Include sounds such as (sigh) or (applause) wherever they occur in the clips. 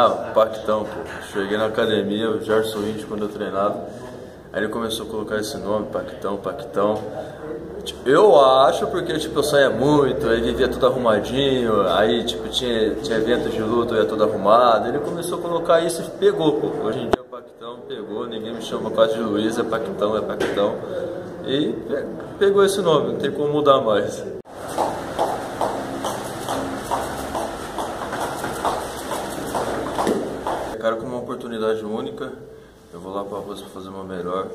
Ah, Pactão, pô. Cheguei na academia, o Gerson Witt, quando eu treinava. Aí ele começou a colocar esse nome, Pactão, Pactão. Eu acho porque tipo, eu saía muito, aí vivia tudo arrumadinho, aí tipo, tinha, tinha eventos de luta, eu ia tudo arrumado. Ele começou a colocar isso e pegou, pô. Hoje em dia o Pactão pegou, ninguém me chama quase de Luiz, é Pactão, é Pactão. E pegou esse nome, não tem como mudar mais. Cara, como uma oportunidade única, eu vou lá para você fazer uma melhor.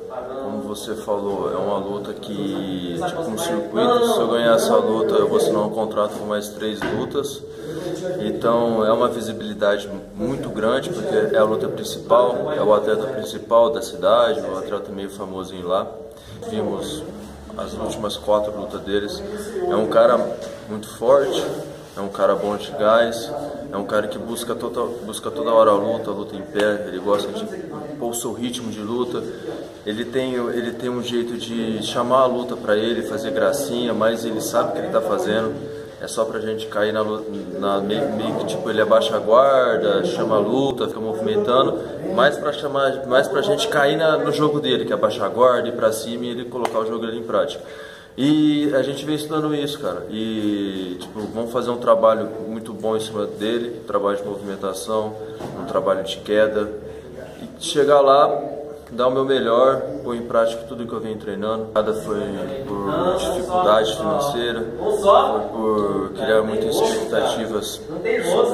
Como você falou, é uma luta que, tipo um circuito, se eu ganhar essa luta, eu vou assinar um contrato com mais três lutas. Então é uma visibilidade muito grande, porque é a luta principal, é o atleta principal da cidade, o atleta meio famosinho lá. Vimos as últimas quatro lutas deles. É um cara muito forte, é um cara bom de gás, é um cara que busca toda, busca toda hora a luta, a luta em pé, ele gosta de pôr o seu ritmo de luta. Ele tem, ele tem um jeito de chamar a luta para ele, fazer gracinha, mas ele sabe o que ele está fazendo. É só pra gente cair na, na meio, meio, que tipo ele abaixa a guarda, chama a luta, fica movimentando, mais pra chamar, mais pra gente cair na, no jogo dele, que é abaixar a guarda, ir pra cima e ele colocar o jogo em prática. E a gente vem estudando isso, cara. E tipo, vamos fazer um trabalho muito bom em cima dele, um trabalho de movimentação, um trabalho de queda. E chegar lá, dar o meu melhor, pôr em prática tudo que eu venho treinando. Nada foi por dificuldade financeira, foi por criar muitas expectativas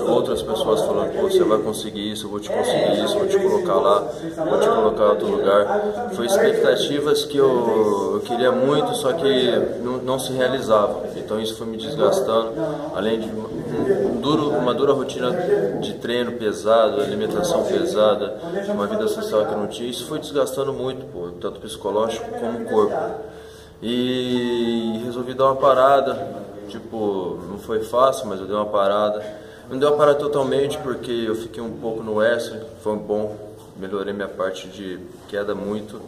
outras pessoas falando, pô, você vai conseguir isso, eu vou te conseguir isso, vou te colocar lá, vou te colocar em outro lugar. Foi expectativas que eu, eu queria muito, só que não, não, se realizavam. Então isso foi me desgastando, além de um duro, uma dura rotina de treino pesado, alimentação pesada, uma vida social que eu não tinha, isso foi desgastando muito, pô, tanto psicológico como corpo. E resolvi dar uma parada, tipo, não foi fácil, mas eu dei uma parada. Não deu uma parada totalmente porque eu fiquei um pouco no wrestling, foi bom, melhorei minha parte de queda muito.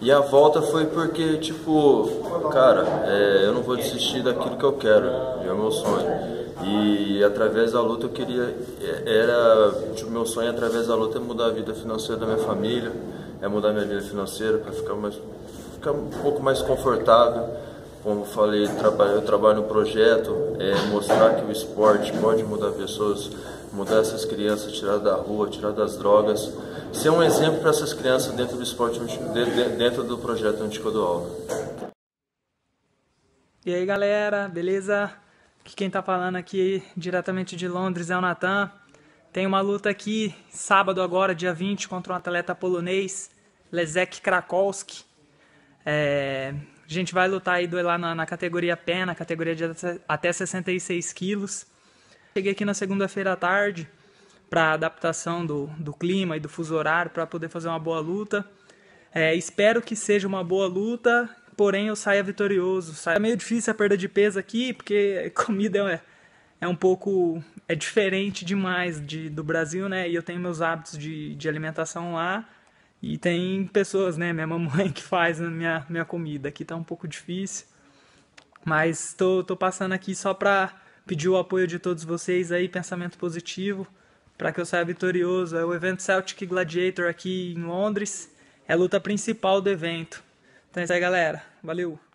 E a volta foi porque, tipo, cara, é, eu não vou desistir daquilo que eu quero, é o meu sonho. E através da luta eu queria, é, era, tipo, meu sonho através da luta é mudar a vida financeira da minha família, é mudar minha vida financeira para ficar, mais, ficar um pouco mais confortável. Como falei, eu trabalho no projeto, é mostrar que o esporte pode mudar pessoas, mudar essas crianças, tirar da rua, tirar das drogas, ser um exemplo para essas crianças dentro do esporte, dentro do projeto aula. E aí galera, beleza? Quem tá falando aqui diretamente de Londres é o Natan. Tem uma luta aqui, sábado agora, dia 20, contra um atleta polonês, Lezek Krakowski. É, a gente vai lutar aí lá na, na, categoria pé, na categoria de até 66 quilos. Cheguei aqui na segunda-feira à tarde para adaptação do, do clima e do fuso horário para poder fazer uma boa luta. É, espero que seja uma boa luta, porém eu saia vitorioso. É meio difícil a perda de peso aqui, porque (laughs) comida é, é um pouco é diferente demais de, do Brasil, né? E eu tenho meus hábitos de, de alimentação lá. E tem pessoas, né? Minha mamãe (laughs) que faz a minha, minha comida. Aqui tá um pouco difícil. Mas tô, tô passando aqui só pra pedir o apoio de todos vocês aí, pensamento positivo, para que eu saia vitorioso. É o evento Celtic Gladiator aqui em Londres. É a luta principal do evento. Então é isso aí, galera. Valeu!